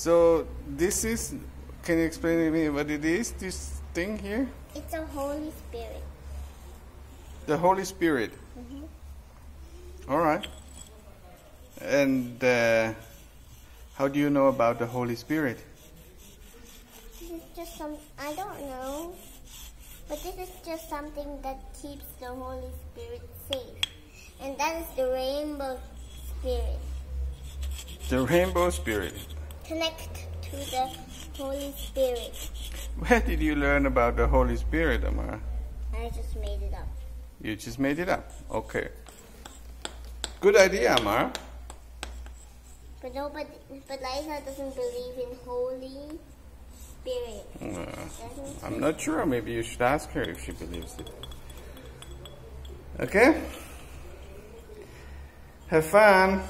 So this is. Can you explain to me what it is? This thing here. It's a Holy Spirit. The Holy Spirit. All right. And uh, how do you know about the Holy Spirit? This is just some, I don't know. But this is just something that keeps the Holy Spirit safe. And that is the rainbow spirit. The Rainbow Spirit. Connect to the Holy Spirit. Where did you learn about the Holy Spirit, Amara? I just made it up. You just made it up. Okay. Good idea, Amara. But nobody, but Liza doesn't believe in Holy Spirit. Uh, I'm not sure. Maybe you should ask her if she believes it. Okay? Have fun.